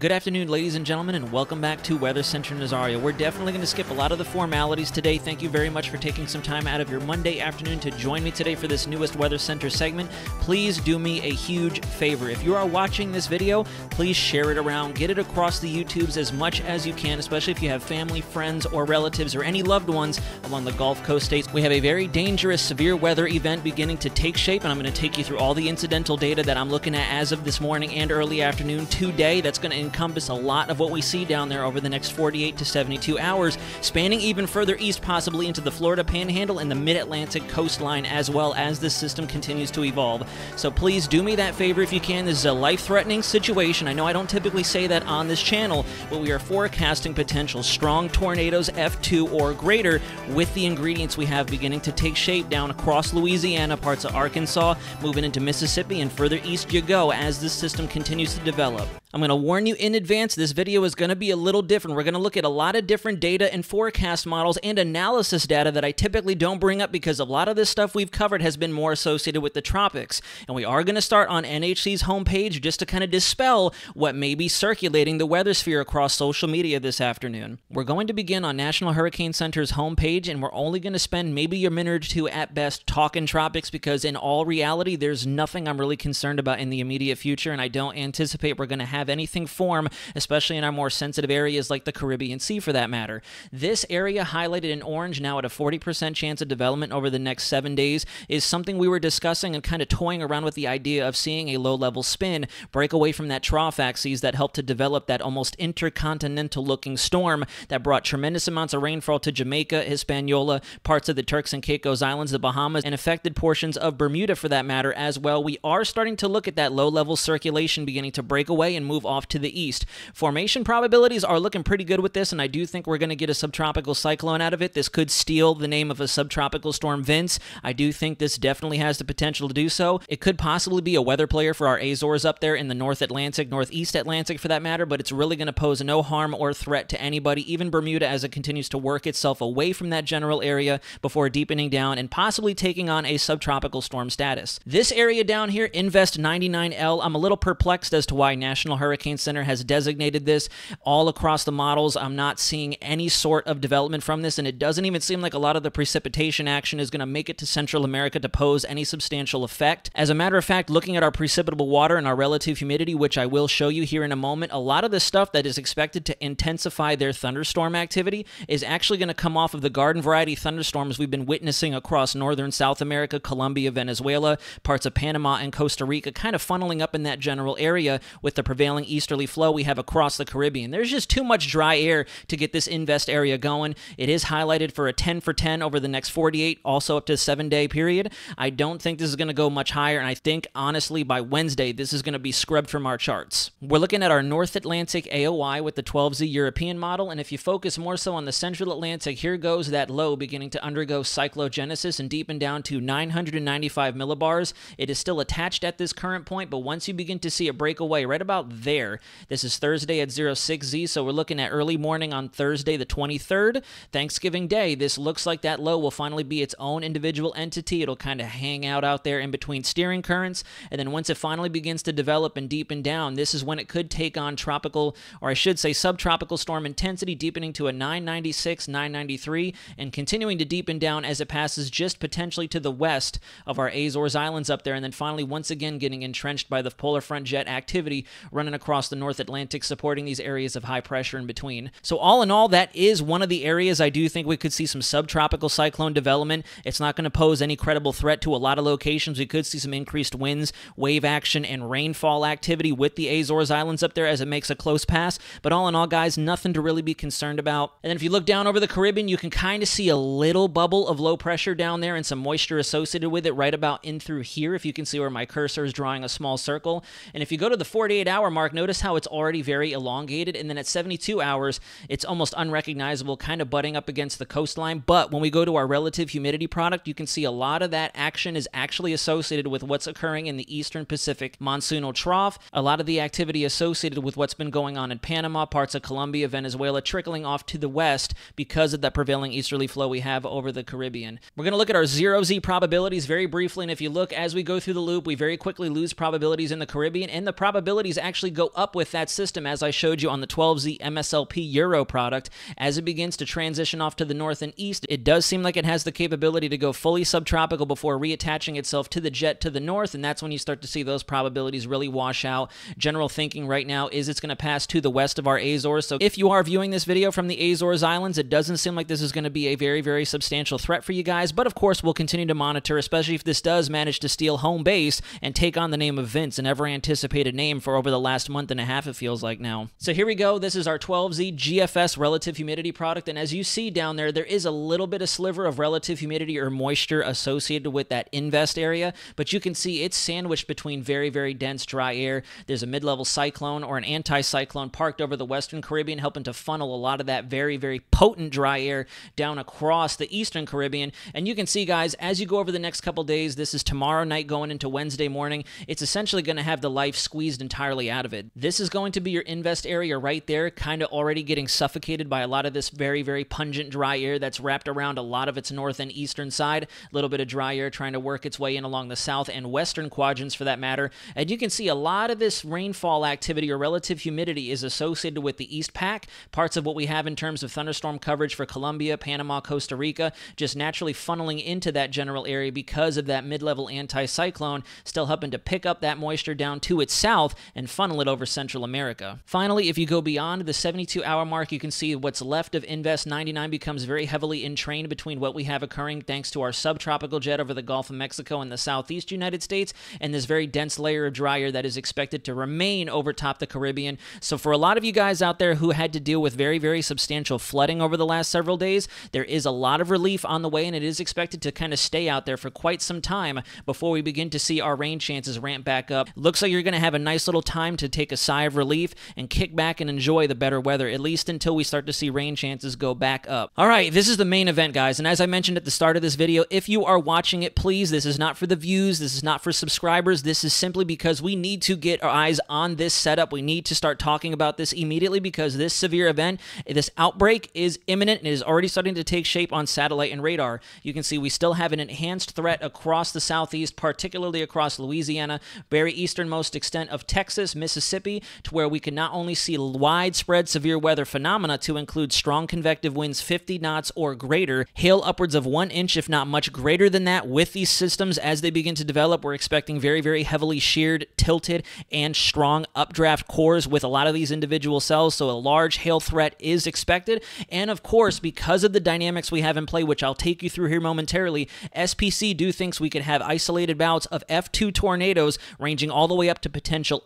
Good afternoon, ladies and gentlemen, and welcome back to Weather Center Nazario. We're definitely going to skip a lot of the formalities today. Thank you very much for taking some time out of your Monday afternoon to join me today for this newest Weather Center segment. Please do me a huge favor. If you are watching this video, please share it around. Get it across the YouTubes as much as you can, especially if you have family, friends, or relatives, or any loved ones along the Gulf Coast states. We have a very dangerous severe weather event beginning to take shape, and I'm going to take you through all the incidental data that I'm looking at as of this morning and early afternoon today. That's going to encompass a lot of what we see down there over the next 48 to 72 hours, spanning even further east, possibly into the Florida Panhandle and the mid Atlantic coastline, as well as this system continues to evolve. So please do me that favor if you can. This is a life threatening situation. I know I don't typically say that on this channel, but we are forecasting potential strong tornadoes F2 or greater with the ingredients we have beginning to take shape down across Louisiana, parts of Arkansas, moving into Mississippi, and further east you go as this system continues to develop. I'm going to warn you in advance, this video is going to be a little different. We're going to look at a lot of different data and forecast models and analysis data that I typically don't bring up because a lot of this stuff we've covered has been more associated with the tropics. And we are going to start on NHC's homepage just to kind of dispel what may be circulating the weather sphere across social media this afternoon. We're going to begin on National Hurricane Center's homepage, and we're only going to spend maybe a minute or two at best talking tropics because in all reality, there's nothing I'm really concerned about in the immediate future, and I don't anticipate we're going to have have anything form, especially in our more sensitive areas like the Caribbean Sea for that matter. This area highlighted in orange now at a 40% chance of development over the next seven days is something we were discussing and kind of toying around with the idea of seeing a low level spin break away from that trough axis that helped to develop that almost intercontinental looking storm that brought tremendous amounts of rainfall to Jamaica, Hispaniola, parts of the Turks and Caicos Islands, the Bahamas, and affected portions of Bermuda for that matter as well. We are starting to look at that low level circulation beginning to break away and move off to the east. Formation probabilities are looking pretty good with this, and I do think we're going to get a subtropical cyclone out of it. This could steal the name of a subtropical storm Vince. I do think this definitely has the potential to do so. It could possibly be a weather player for our Azores up there in the North Atlantic, Northeast Atlantic for that matter, but it's really going to pose no harm or threat to anybody, even Bermuda, as it continues to work itself away from that general area before deepening down and possibly taking on a subtropical storm status. This area down here, Invest 99L, I'm a little perplexed as to why National Hurricane Center has designated this all across the models. I'm not seeing any sort of development from this, and it doesn't even seem like a lot of the precipitation action is going to make it to Central America to pose any substantial effect. As a matter of fact, looking at our precipitable water and our relative humidity, which I will show you here in a moment, a lot of the stuff that is expected to intensify their thunderstorm activity is actually going to come off of the garden variety thunderstorms we've been witnessing across northern South America, Colombia, Venezuela, parts of Panama, and Costa Rica, kind of funneling up in that general area with the prevailing prevailing easterly flow we have across the Caribbean. There's just too much dry air to get this invest area going. It is highlighted for a 10 for 10 over the next 48, also up to a seven day period. I don't think this is going to go much higher, and I think honestly by Wednesday this is going to be scrubbed from our charts. We're looking at our North Atlantic AOI with the 12Z European model, and if you focus more so on the Central Atlantic, here goes that low beginning to undergo cyclogenesis and deepen down to 995 millibars. It is still attached at this current point, but once you begin to see it break away right about there. This is Thursday at 06Z, so we're looking at early morning on Thursday the 23rd, Thanksgiving Day. This looks like that low will finally be its own individual entity. It'll kind of hang out out there in between steering currents, and then once it finally begins to develop and deepen down, this is when it could take on tropical, or I should say subtropical storm intensity, deepening to a 996, 993, and continuing to deepen down as it passes just potentially to the west of our Azores Islands up there, and then finally once again getting entrenched by the polar front jet activity running running across the North Atlantic, supporting these areas of high pressure in between. So, all in all, that is one of the areas I do think we could see some subtropical cyclone development. It's not going to pose any credible threat to a lot of locations. We could see some increased winds, wave action, and rainfall activity with the Azores Islands up there as it makes a close pass. But all in all, guys, nothing to really be concerned about. And then if you look down over the Caribbean, you can kind of see a little bubble of low pressure down there and some moisture associated with it right about in through here. If you can see where my cursor is drawing a small circle. And if you go to the 48 hour mark, mark, notice how it's already very elongated, and then at 72 hours, it's almost unrecognizable, kind of butting up against the coastline. But when we go to our relative humidity product, you can see a lot of that action is actually associated with what's occurring in the eastern Pacific monsoonal trough. A lot of the activity associated with what's been going on in Panama, parts of Colombia, Venezuela, trickling off to the west because of that prevailing easterly flow we have over the Caribbean. We're going to look at our zero Z probabilities very briefly, and if you look as we go through the loop, we very quickly lose probabilities in the Caribbean, and the probabilities actually actually go up with that system, as I showed you on the 12Z MSLP Euro product. As it begins to transition off to the north and east, it does seem like it has the capability to go fully subtropical before reattaching itself to the jet to the north, and that's when you start to see those probabilities really wash out. General thinking right now is it's going to pass to the west of our Azores. So if you are viewing this video from the Azores Islands, it doesn't seem like this is going to be a very, very substantial threat for you guys. But of course, we'll continue to monitor, especially if this does manage to steal home base and take on the name of Vince, an ever anticipated name for over the last month and a half, it feels like now. So here we go. This is our 12Z GFS relative humidity product. And as you see down there, there is a little bit of sliver of relative humidity or moisture associated with that invest area. But you can see it's sandwiched between very, very dense dry air. There's a mid level cyclone or an anticyclone parked over the Western Caribbean, helping to funnel a lot of that very, very potent dry air down across the Eastern Caribbean. And you can see, guys, as you go over the next couple days, this is tomorrow night going into Wednesday morning, it's essentially going to have the life squeezed entirely out of it. This is going to be your invest area right there, kind of already getting suffocated by a lot of this very, very pungent dry air that's wrapped around a lot of its north and eastern side. A little bit of dry air trying to work its way in along the south and western quadrants for that matter. And you can see a lot of this rainfall activity or relative humidity is associated with the East Pac, parts of what we have in terms of thunderstorm coverage for Colombia, Panama, Costa Rica, just naturally funneling into that general area because of that mid level anticyclone, still helping to pick up that moisture down to its south and funnel it over Central America. Finally, if you go beyond the 72 hour mark, you can see what's left of Invest 99 becomes very heavily entrained between what we have occurring thanks to our subtropical jet over the Gulf of Mexico and the southeast United States and this very dense layer of dry air that is expected to remain over top the Caribbean. So, for a lot of you guys out there who had to deal with very, very substantial flooding over the last several days, there is a lot of relief on the way, and it is expected to kind of stay out there for quite some time before we begin to see our rain chances ramp back up. Looks like you're going to have a nice little time to take a sigh of relief and kick back and enjoy the better weather, at least until we start to see rain chances go back up. All right, this is the main event, guys, and as I mentioned at the start of this video, if you are watching it, please, this is not for the views, this is not for subscribers, this is simply because we need to get our eyes on this setup. We need to start talking about this immediately because this severe event, this outbreak is imminent and is already starting to take shape on satellite and radar. You can see we still have an enhanced threat across the southeast, particularly across Louisiana, very easternmost extent of Texas, Mississippi, to where we can not only see widespread severe weather phenomena to include strong convective winds 50 knots or greater, hail upwards of one inch, if not much greater than that, with these systems as they begin to develop. We're expecting very, very heavily sheared, tilted, and strong updraft cores with a lot of these individual cells, so a large hail threat is expected. And of course, because of the dynamics we have in play, which I'll take you through here momentarily, SPC do thinks we could have isolated bouts of F2 tornadoes ranging all the way up to potential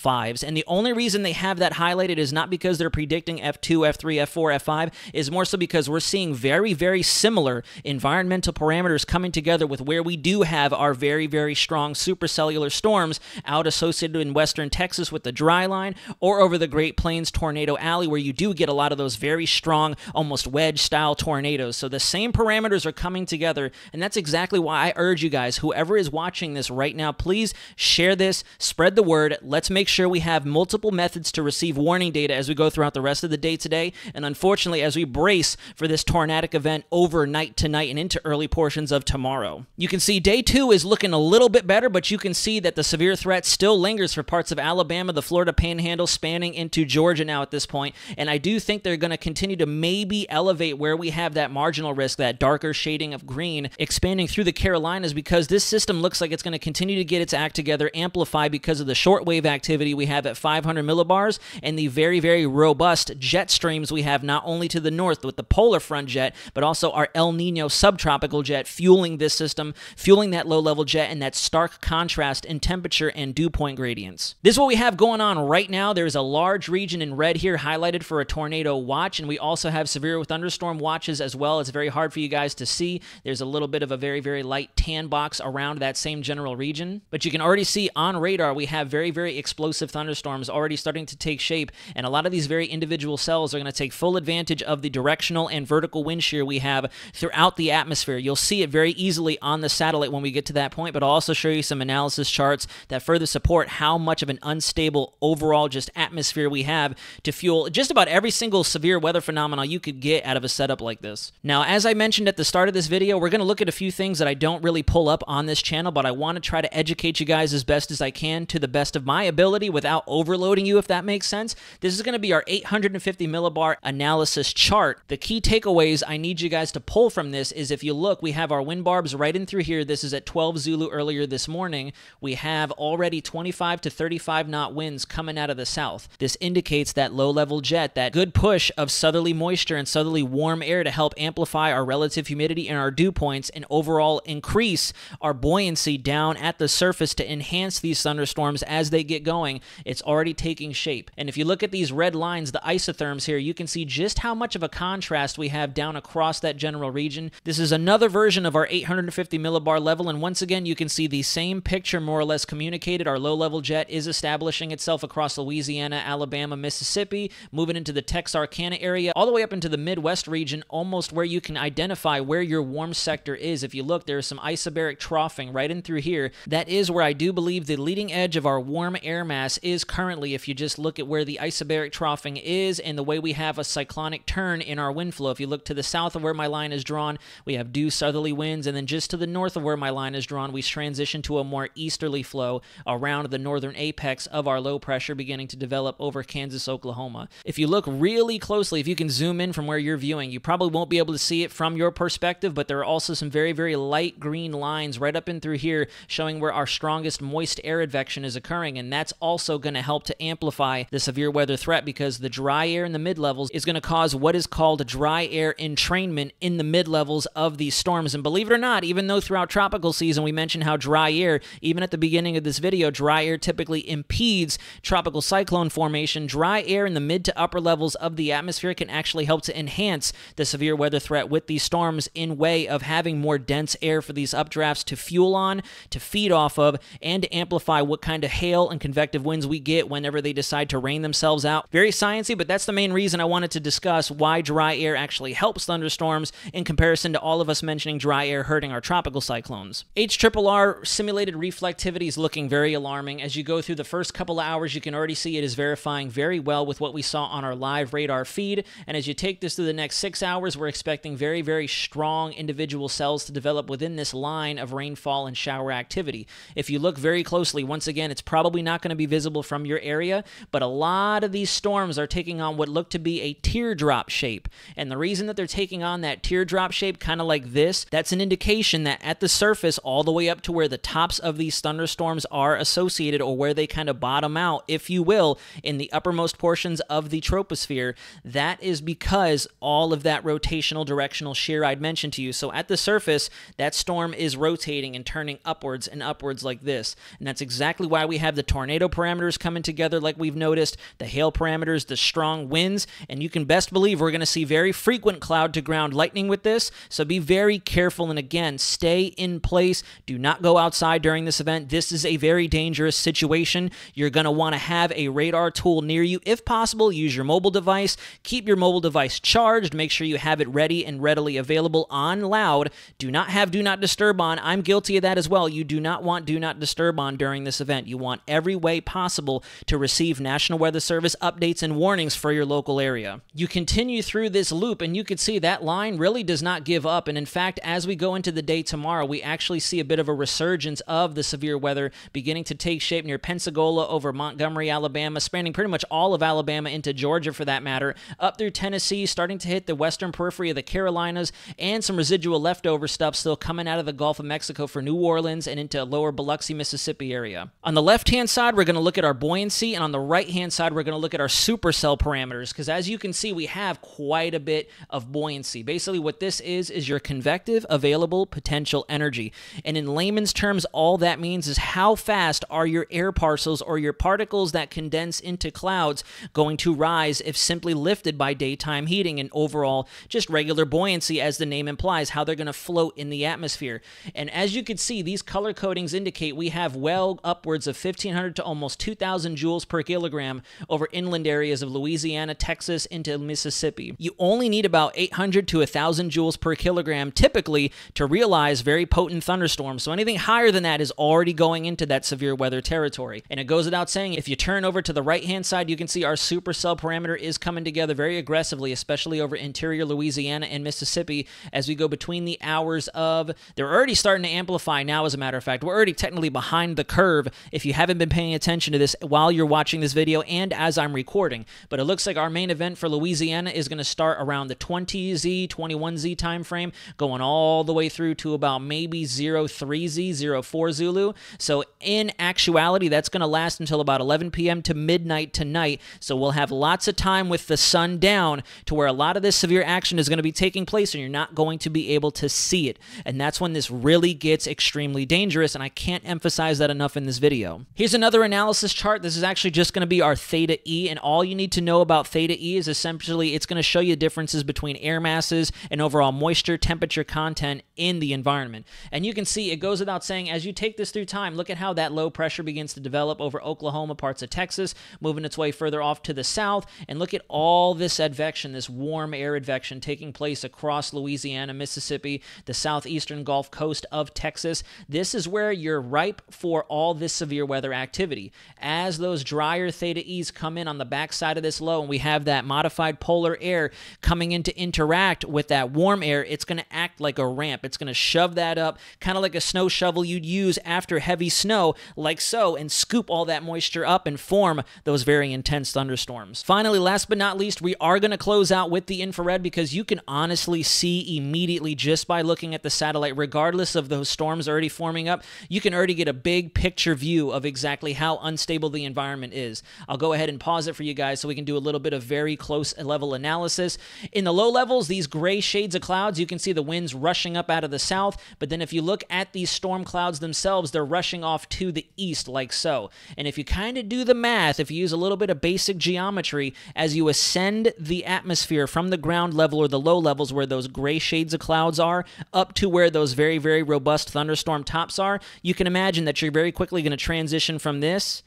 F5s. And the only reason they have that highlighted is not because they're predicting F2, F3, F4, F5, is more so because we're seeing very, very similar environmental parameters coming together with where we do have our very, very strong supercellular storms out associated in western Texas with the dry line or over the Great Plains Tornado Alley, where you do get a lot of those very strong, almost wedge style tornadoes. So the same parameters are coming together, and that's exactly why I urge you guys, whoever is watching this right now, please share this, spread the word. Let's make sure we have multiple methods to receive warning data as we go throughout the rest of the day today. And unfortunately, as we brace for this tornadic event overnight tonight and into early portions of tomorrow. You can see day two is looking a little bit better, but you can see that the severe threat still lingers for parts of Alabama, the Florida Panhandle, spanning into Georgia now at this point. And I do think they're going to continue to maybe elevate where we have that marginal risk, that darker shading of green, expanding through the Carolinas because this system looks like it's going to continue to get its act together, amplify because of the shortwave activity we have at 500 millibars and the very, very robust jet streams we have not only to the north with the polar front jet, but also our El Nino subtropical jet fueling this system, fueling that low level jet and that stark contrast in temperature and dew point gradients. This is what we have going on right now. There's a large region in red here highlighted for a tornado watch, and we also have severe thunderstorm watches as well. It's very hard for you guys to see. There's a little bit of a very, very light tan box around that same general region, but you can already see on radar we have very, very explosive thunderstorms already starting to take shape, and a lot of these very individual cells are going to take full advantage of the directional and vertical wind shear we have throughout the atmosphere. You'll see it very easily on the satellite when we get to that point, but I'll also show you some analysis charts that further support how much of an unstable overall just atmosphere we have to fuel just about every single severe weather phenomenon you could get out of a setup like this. Now, as I mentioned at the start of this video, we're going to look at a few things that I don't really pull up on this channel, but I want to try to educate you guys as best as I can to the best of my ability variability without overloading you, if that makes sense. This is going to be our 850 millibar analysis chart. The key takeaways I need you guys to pull from this is if you look, we have our wind barbs right in through here. This is at 12 Zulu earlier this morning. We have already 25 to 35 knot winds coming out of the south. This indicates that low level jet, that good push of southerly moisture and southerly warm air to help amplify our relative humidity and our dew points and overall increase our buoyancy down at the surface to enhance these thunderstorms as they get going. It's already taking shape. And if you look at these red lines, the isotherms here, you can see just how much of a contrast we have down across that general region. This is another version of our 850 millibar level, and once again, you can see the same picture more or less communicated. Our low level jet is establishing itself across Louisiana, Alabama, Mississippi, moving into the Texarkana area, all the way up into the Midwest region, almost where you can identify where your warm sector is. If you look, there is some isobaric troughing right in through here. That is where I do believe the leading edge of our warm air mass is currently, if you just look at where the isobaric troughing is and the way we have a cyclonic turn in our wind flow. If you look to the south of where my line is drawn, we have due southerly winds, and then just to the north of where my line is drawn, we transition to a more easterly flow around the northern apex of our low pressure beginning to develop over Kansas, Oklahoma. If you look really closely, if you can zoom in from where you're viewing, you probably won't be able to see it from your perspective, but there are also some very, very light green lines right up in through here showing where our strongest moist air advection is occurring, and that's also going to help to amplify the severe weather threat because the dry air in the mid levels is going to cause what is called dry air entrainment in the mid levels of these storms. And believe it or not, even though throughout tropical season we mentioned how dry air, even at the beginning of this video, dry air typically impedes tropical cyclone formation, dry air in the mid to upper levels of the atmosphere can actually help to enhance the severe weather threat with these storms in way of having more dense air for these updrafts to fuel on, to feed off of, and to amplify what kind of hail and convective winds we get whenever they decide to rain themselves out. Very sciencey, but that's the main reason I wanted to discuss why dry air actually helps thunderstorms in comparison to all of us mentioning dry air hurting our tropical cyclones. HRRR simulated reflectivity is looking very alarming. As you go through the first couple of hours, you can already see it is verifying very well with what we saw on our live radar feed. And as you take this through the next six hours, we're expecting very, very strong individual cells to develop within this line of rainfall and shower activity. If you look very closely, once again, it's probably not going to be visible from your area, but a lot of these storms are taking on what look to be a teardrop shape. And the reason that they're taking on that teardrop shape, kind of like this, that's an indication that at the surface, all the way up to where the tops of these thunderstorms are associated or where they kind of bottom out, if you will, in the uppermost portions of the troposphere, that is because all of that rotational directional shear I'd mentioned to you. So at the surface, that storm is rotating and turning upwards and upwards like this. And that's exactly why we have the tornado parameters coming together, like we've noticed, the hail parameters, the strong winds, and you can best believe we're going to see very frequent cloud to ground lightning with this. So be very careful and again, stay in place. Do not go outside during this event. This is a very dangerous situation. You're going to want to have a radar tool near you. If possible, use your mobile device. Keep your mobile device charged. Make sure you have it ready and readily available on loud. Do not have do not disturb on. I'm guilty of that as well. You do not want do not disturb on during this event. You want every way possible to receive National Weather Service updates and warnings for your local area. You continue through this loop and you can see that line really does not give up. And in fact, as we go into the day tomorrow, we actually see a bit of a resurgence of the severe weather beginning to take shape near Pensacola over Montgomery, Alabama, spanning pretty much all of Alabama into Georgia for that matter, up through Tennessee, starting to hit the western periphery of the Carolinas, and some residual leftover stuff still coming out of the Gulf of Mexico for New Orleans and into lower Biloxi, Mississippi area. On the left hand side, we're going to look at our buoyancy, and on the right hand side, we're going to look at our supercell parameters, because as you can see, we have quite a bit of buoyancy. Basically, what this is, is your convective available potential energy. And in layman's terms, all that means is how fast are your air parcels or your particles that condense into clouds going to rise if simply lifted by daytime heating and overall just regular buoyancy, as the name implies, how they're going to float in the atmosphere. And as you can see, these color codings indicate we have well upwards of 1,500 to almost 2,000 joules per kilogram over inland areas of Louisiana, Texas, into Mississippi. You only need about 800 to 1,000 joules per kilogram typically to realize very potent thunderstorms. So anything higher than that is already going into that severe weather territory. And it goes without saying, if you turn over to the right hand side, you can see our supercell parameter is coming together very aggressively, especially over interior Louisiana and Mississippi as we go between the hours of. They're already starting to amplify now, as a matter of fact. We're already technically behind the curve if you haven't been paying attention to this while you're watching this video and as I'm recording. But it looks like our main event for Louisiana is going to start around the 20Z, 21Z time frame, going all the way through to about maybe 03Z, 04 Zulu. So in actuality, that's going to last until about 11 p.m. to midnight tonight. So we'll have lots of time with the sun down to where a lot of this severe action is going to be taking place and you're not going to be able to see it. And that's when this really gets extremely dangerous. And I can't emphasize that enough in this video. Here's another analysis chart. This is actually just going to be our theta E. And all you need to know about theta E is essentially it's going to show you differences between air masses and overall moisture, temperature content in the environment. And you can see it goes without saying as you take this through time, look at how that low pressure begins to develop over Oklahoma, parts of Texas, moving its way further off to the south. And look at all this advection, this warm air advection taking place across Louisiana, Mississippi, the southeastern Gulf Coast of Texas. This is where you're ripe for all this severe weather activity. As those drier theta E's come in on the backside of this low, and we have that modified polar air coming in to interact with that warm air, it's going to act like a ramp. It's going to shove that up, kind of like a snow shovel you'd use after heavy snow, like so, and scoop all that moisture up and form those very intense thunderstorms. Finally, last but not least, we are going to close out with the infrared because you can honestly see immediately just by looking at the satellite, regardless of those storms already forming up, you can already get a big picture view of exactly how unstable the environment is. I'll go ahead and pause it for you guys so we can do a little bit of very close level analysis. In the low levels, these gray shades of clouds, you can see the winds rushing up out of the south, but then if you look at these storm clouds themselves, they're rushing off to the east like so. And if you kind of do the math, if you use a little bit of basic geometry, as you ascend the atmosphere from the ground level or the low levels where those gray shades of clouds are, up to where those very, very robust thunderstorm tops are, you can imagine that you're very quickly going to transition from this this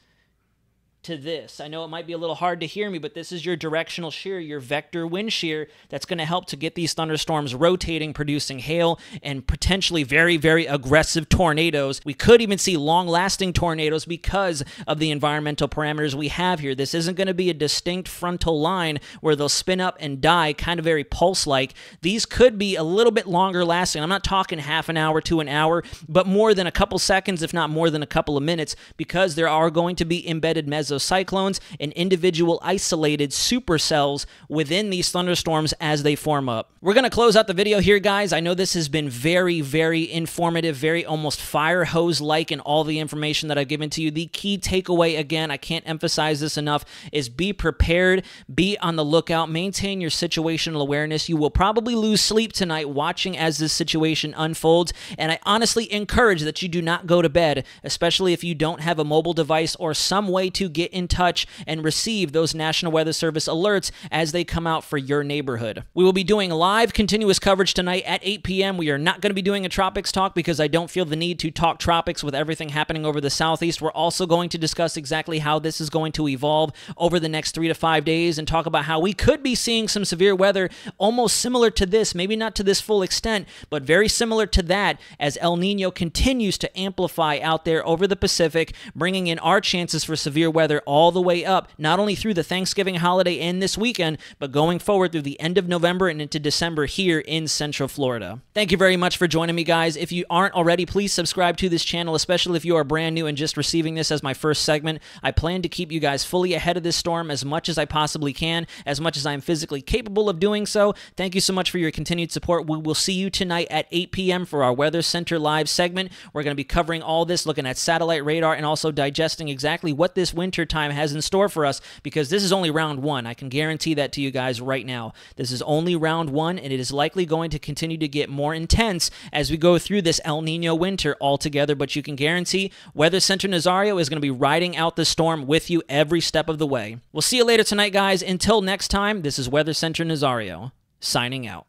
to this. I know it might be a little hard to hear me, but this is your directional shear, your vector wind shear that's going to help to get these thunderstorms rotating, producing hail and potentially very, very aggressive tornadoes. We could even see long lasting tornadoes because of the environmental parameters we have here. This isn't going to be a distinct frontal line where they'll spin up and die, kind of very pulse like. These could be a little bit longer lasting. I'm not talking half an hour to an hour, but more than a couple seconds, if not more than a couple of minutes, because there are going to be embedded meso cyclones and individual isolated supercells within these thunderstorms as they form up. We're going to close out the video here, guys. I know this has been very, very informative, very almost fire hose like in all the information that I've given to you. The key takeaway, again, I can't emphasize this enough, is be prepared, be on the lookout, maintain your situational awareness. You will probably lose sleep tonight watching as this situation unfolds, and I honestly encourage that you do not go to bed, especially if you don't have a mobile device or some way to get get in touch and receive those National Weather Service alerts as they come out for your neighborhood. We will be doing live continuous coverage tonight at 8 p.m. We are not going to be doing a tropics talk because I don't feel the need to talk tropics with everything happening over the southeast. We're also going to discuss exactly how this is going to evolve over the next three to five days and talk about how we could be seeing some severe weather almost similar to this, maybe not to this full extent, but very similar to that as El Nino continues to amplify out there over the Pacific, bringing in our chances for severe weather weather all the way up, not only through the Thanksgiving holiday and this weekend, but going forward through the end of November and into December here in Central Florida. Thank you very much for joining me, guys. If you aren't already, please subscribe to this channel, especially if you are brand new and just receiving this as my first segment. I plan to keep you guys fully ahead of this storm as much as I possibly can, as much as I'm physically capable of doing so. Thank you so much for your continued support. We will see you tonight at 8 p.m. for our Weather Center Live segment. We're going to be covering all this, looking at satellite radar, and also digesting exactly what this winter time has in store for us because this is only round one. I can guarantee that to you guys right now. This is only round one, and it is likely going to continue to get more intense as we go through this El Nino winter altogether. But you can guarantee Weather Center Nazario is going to be riding out the storm with you every step of the way. We'll see you later tonight, guys. Until next time, this is Weather Center Nazario signing out.